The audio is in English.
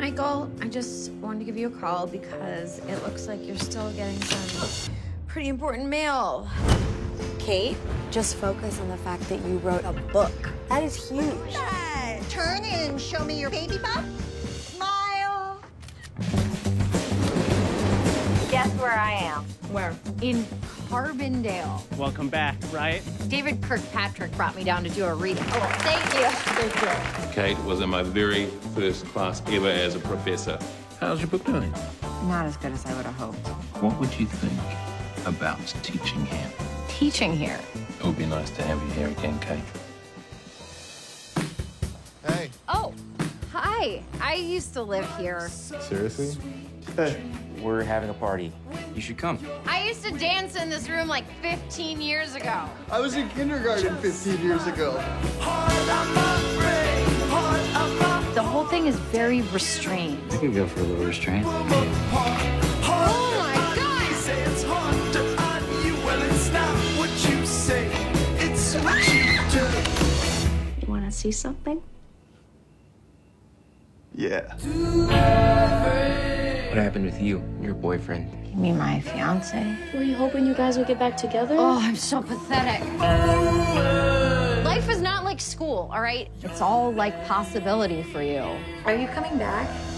Michael. I just wanted to give you a call because it looks like you're still getting some pretty important mail. Kate, just focus on the fact that you wrote a book. That is huge. Hey, turn and show me your baby bump. Smile. Guess where I am? Where? In Carbondale. Welcome back, right? David Kirkpatrick brought me down to do a reading. Oh, thank you. Thank you. Kate was in my very first class ever as a professor. How's your book doing? Not as good as I would have hoped. What would you think about teaching here? Teaching here. It would be nice to have you here again, Kate. Hi. I used to live here. Seriously? We're having a party. You should come. I used to dance in this room like 15 years ago. I was in kindergarten 15 years ago. The whole thing is very restrained. I could go for a little restraint. Oh my God! You want to see something? Yeah. What happened with you, and your boyfriend? You mean my fiance? Were you hoping you guys would get back together? Oh, I'm so pathetic. Life is not like school, all right? It's all like possibility for you. Are you coming back? Baby.